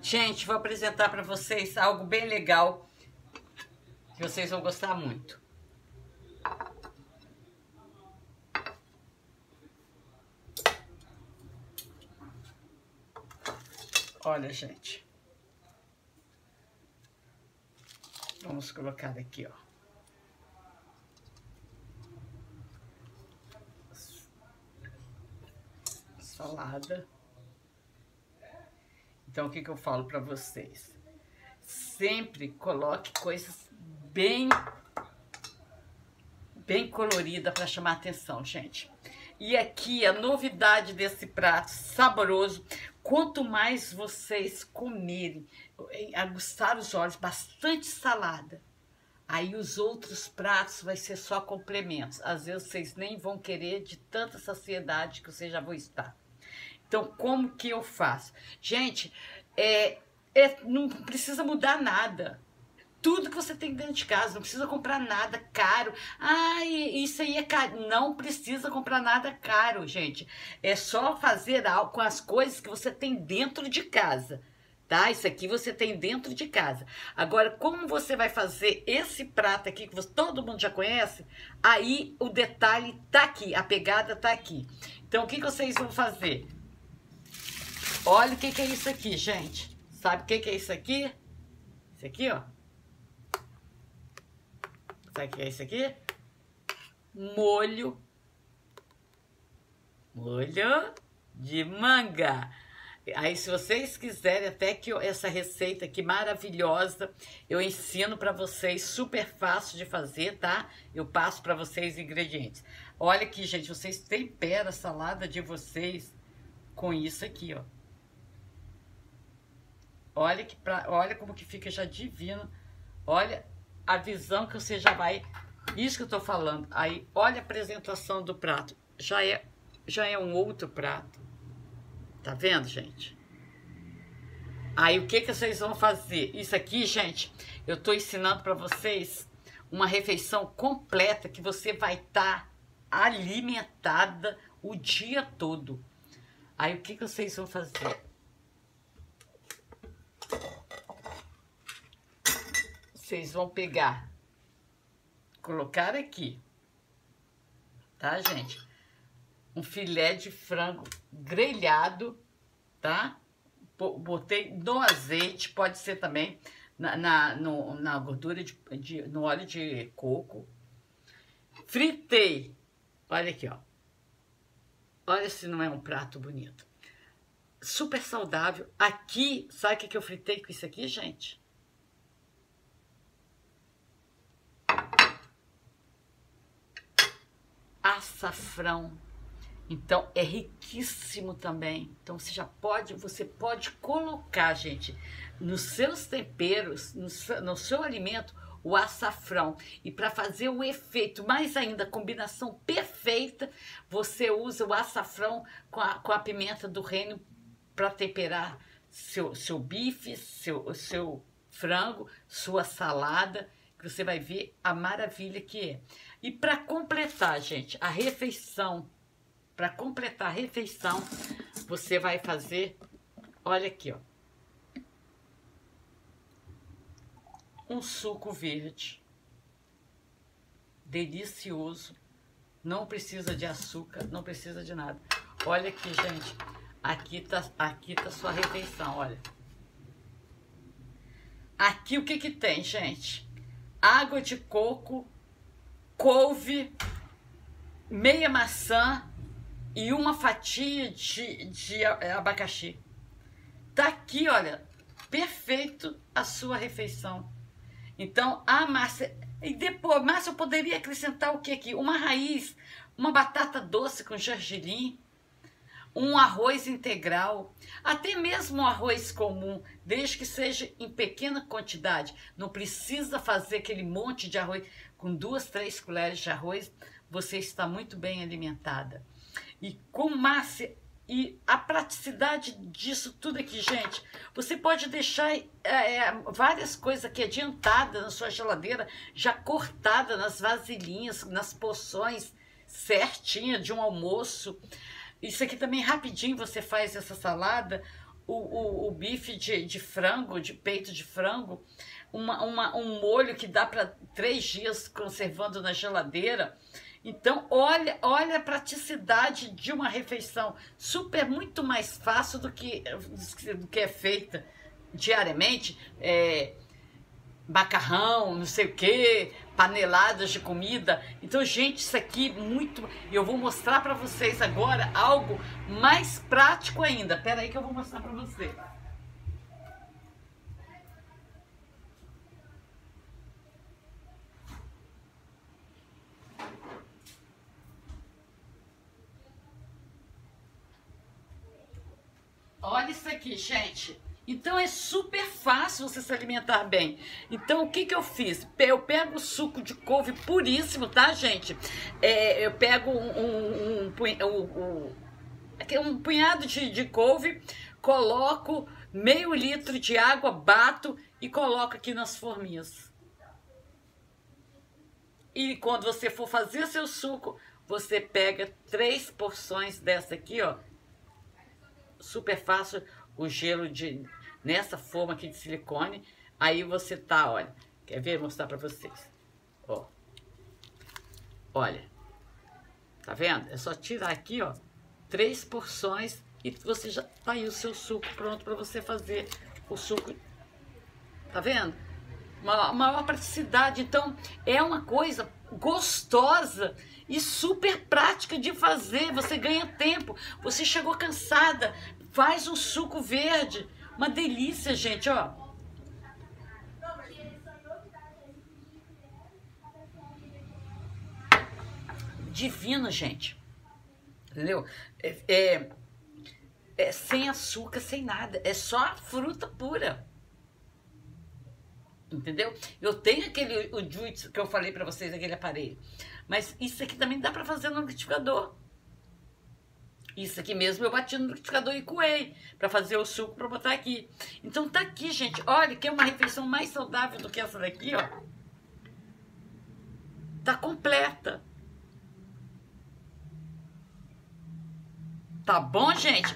Gente, vou apresentar para vocês algo bem legal que vocês vão gostar muito. Olha, gente. Vamos colocar aqui, ó. Salada. Então, o que, que eu falo para vocês? Sempre coloque coisas bem, bem colorida para chamar atenção, gente. E aqui a novidade desse prato saboroso, Quanto mais vocês comerem, aguçar os olhos, bastante salada, aí os outros pratos vai ser só complementos. Às vezes vocês nem vão querer de tanta saciedade que vocês já vão estar. Então, como que eu faço? Gente, é, é, não precisa mudar nada tudo que você tem dentro de casa, não precisa comprar nada caro. Ai, isso aí é caro. Não precisa comprar nada caro, gente. É só fazer algo com as coisas que você tem dentro de casa. Tá? Isso aqui você tem dentro de casa. Agora, como você vai fazer esse prato aqui que você, todo mundo já conhece, aí o detalhe tá aqui, a pegada tá aqui. Então, o que, que vocês vão fazer? Olha o que, que é isso aqui, gente. Sabe o que, que é isso aqui? Isso aqui, ó. Sabe o que é isso aqui? Molho. Molho de manga. Aí, se vocês quiserem, até que essa receita aqui maravilhosa, eu ensino para vocês, super fácil de fazer, tá? Eu passo para vocês os ingredientes. Olha aqui, gente, vocês temperam a salada de vocês com isso aqui, ó. Olha, que pra, olha como que fica já divino. Olha a visão que você já vai. Isso que eu tô falando. Aí, olha a apresentação do prato. Já é, já é um outro prato. Tá vendo, gente? Aí, o que que vocês vão fazer? Isso aqui, gente, eu tô ensinando para vocês uma refeição completa que você vai estar tá alimentada o dia todo. Aí, o que que vocês vão fazer? Vocês vão pegar, colocar aqui, tá, gente? Um filé de frango grelhado, tá? Botei no azeite, pode ser também na, na, no, na gordura, de, de, no óleo de coco. Fritei, olha aqui, ó. Olha se não é um prato bonito. Super saudável. Aqui, sabe o que eu fritei com isso aqui, gente? Açafrão. Então é riquíssimo também. Então você já pode, você pode colocar, gente, nos seus temperos, no seu, no seu alimento, o açafrão. E para fazer o efeito, mais ainda, a combinação perfeita, você usa o açafrão com a, com a pimenta do reino para temperar seu, seu bife, seu, seu frango, sua salada, que você vai ver a maravilha que é. E para completar, gente, a refeição, para completar a refeição, você vai fazer, olha aqui, ó. Um suco verde. Delicioso. Não precisa de açúcar, não precisa de nada. Olha aqui, gente. Aqui tá, aqui tá sua refeição, olha. Aqui o que que tem, gente? Água de coco couve, meia maçã e uma fatia de, de abacaxi. Tá aqui, olha, perfeito a sua refeição. Então, a massa... E depois, massa eu poderia acrescentar o que aqui? Uma raiz, uma batata doce com gergelim, um arroz integral, até mesmo um arroz comum, desde que seja em pequena quantidade. Não precisa fazer aquele monte de arroz com duas, três colheres de arroz, você está muito bem alimentada. E com massa e a praticidade disso tudo aqui, gente, você pode deixar é, é, várias coisas aqui adiantadas na sua geladeira, já cortada nas vasilhinhas, nas poções certinha de um almoço. Isso aqui também rapidinho você faz essa salada, o, o, o bife de, de frango, de peito de frango, uma, uma, um molho que dá para três dias conservando na geladeira. Então, olha, olha a praticidade de uma refeição super muito mais fácil do que, do que é feita diariamente. É, macarrão, não sei o que, paneladas de comida. Então, gente, isso aqui muito. Eu vou mostrar para vocês agora algo mais prático ainda. Pera aí que eu vou mostrar para vocês. Olha isso aqui, gente. Então é super fácil você se alimentar bem. Então o que que eu fiz? Eu pego suco de couve puríssimo, tá, gente? É, eu pego um, um, um, um, um punhado de, de couve, coloco meio litro de água, bato e coloco aqui nas forminhas. E quando você for fazer seu suco, você pega três porções dessa aqui, ó. Super fácil o gelo de nessa forma aqui de silicone. Aí você tá, olha, quer ver? Mostrar pra vocês. Ó. Olha. Tá vendo? É só tirar aqui, ó, três porções e você já tá aí o seu suco pronto para você fazer o suco. Tá vendo? Uma maior praticidade. Então, é uma coisa gostosa e super prática de fazer. Você ganha tempo. Você chegou cansada, faz um suco verde. Uma delícia, gente, ó. Divino, gente. Entendeu? É, é, é, sem açúcar, sem nada. É só fruta pura. Entendeu? Eu tenho aquele o juice que eu falei para vocês, aquele aparelho. Mas isso aqui também dá para fazer no liquidificador. Isso aqui mesmo eu bati no liquidificador e coei para fazer o suco para botar aqui. Então tá aqui, gente. Olha, que é uma refeição mais saudável do que essa daqui, ó. Tá completa. Tá bom, gente?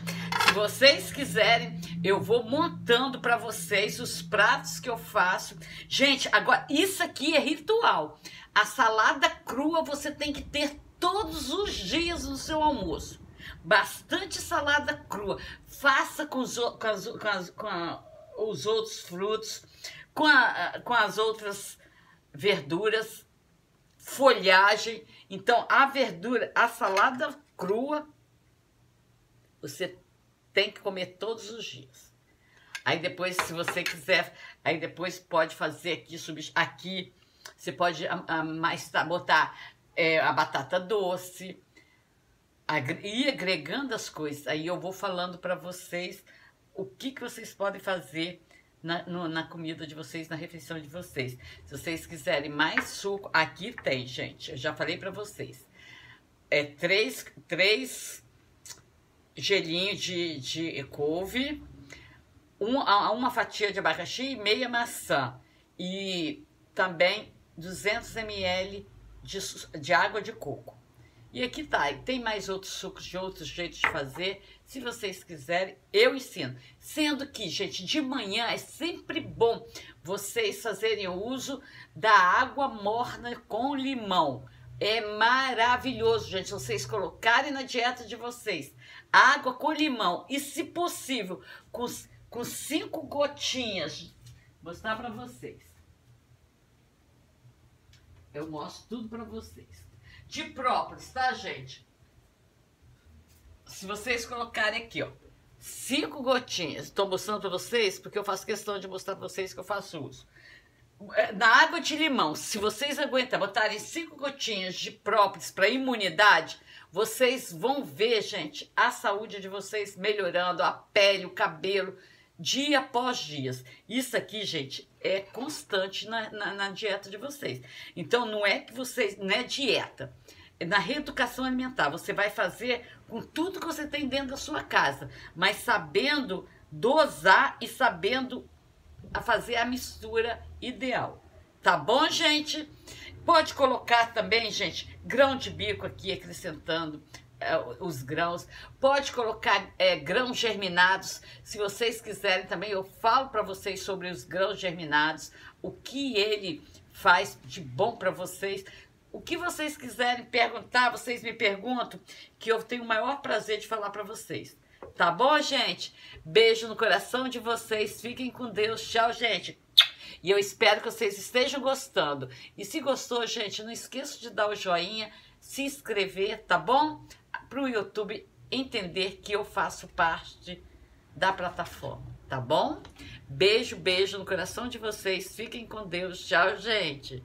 Vocês quiserem, eu vou montando para vocês os pratos que eu faço. Gente, agora isso aqui é ritual. A salada crua você tem que ter todos os dias no seu almoço bastante salada crua. Faça com os, com as, com as, com a, os outros frutos, com, a, com as outras verduras, folhagem. Então, a verdura, a salada crua, você tem que comer todos os dias. Aí depois, se você quiser, aí depois pode fazer aqui, aqui você pode a, a, mais tá, botar é, a batata doce, ir agregando as coisas. Aí eu vou falando para vocês o que, que vocês podem fazer na, no, na comida de vocês, na refeição de vocês. Se vocês quiserem mais suco, aqui tem, gente. Eu já falei para vocês. É três, três gelinhos de, de couve, um, uma fatia de abacaxi e meia maçã. E também 200 ml de, de água de coco. E aqui tá, tem mais outros sucos de outros jeitos de fazer. Se vocês quiserem, eu ensino. Sendo que, gente, de manhã é sempre bom vocês fazerem o uso da água morna com limão. É maravilhoso, gente, vocês colocarem na dieta de vocês água com limão e, se possível, com, com cinco gotinhas. Vou mostrar para vocês. Eu mostro tudo para vocês de própolis, tá, gente? Se vocês colocarem aqui, ó, cinco gotinhas, estou mostrando para vocês porque eu faço questão de mostrar para vocês que eu faço uso. É, na água de limão, se vocês aguentam botarem cinco gotinhas de própolis para imunidade, vocês vão ver, gente, a saúde de vocês melhorando, a pele, o cabelo, dia após dia. Isso aqui, gente, é constante na, na, na, dieta de vocês. Então, não é que vocês, não é dieta. É na reeducação alimentar, você vai fazer com tudo que você tem dentro da sua casa, mas sabendo dosar e sabendo a fazer a mistura ideal. Tá bom, gente? Pode colocar também, gente, grão de bico aqui acrescentando é, os grãos, pode colocar é, grãos germinados. Se vocês quiserem também, eu falo para vocês sobre os grãos germinados, o que ele faz de bom para vocês. O que vocês quiserem perguntar, vocês me perguntam, que eu tenho o maior prazer de falar para vocês. Tá bom, gente? Beijo no coração de vocês. Fiquem com Deus. Tchau, gente. E eu espero que vocês estejam gostando. E se gostou, gente, não esqueça de dar o joinha, se inscrever, tá bom? Para o YouTube entender que eu faço parte da plataforma, tá bom? Beijo, beijo no coração de vocês. Fiquem com Deus. Tchau, gente.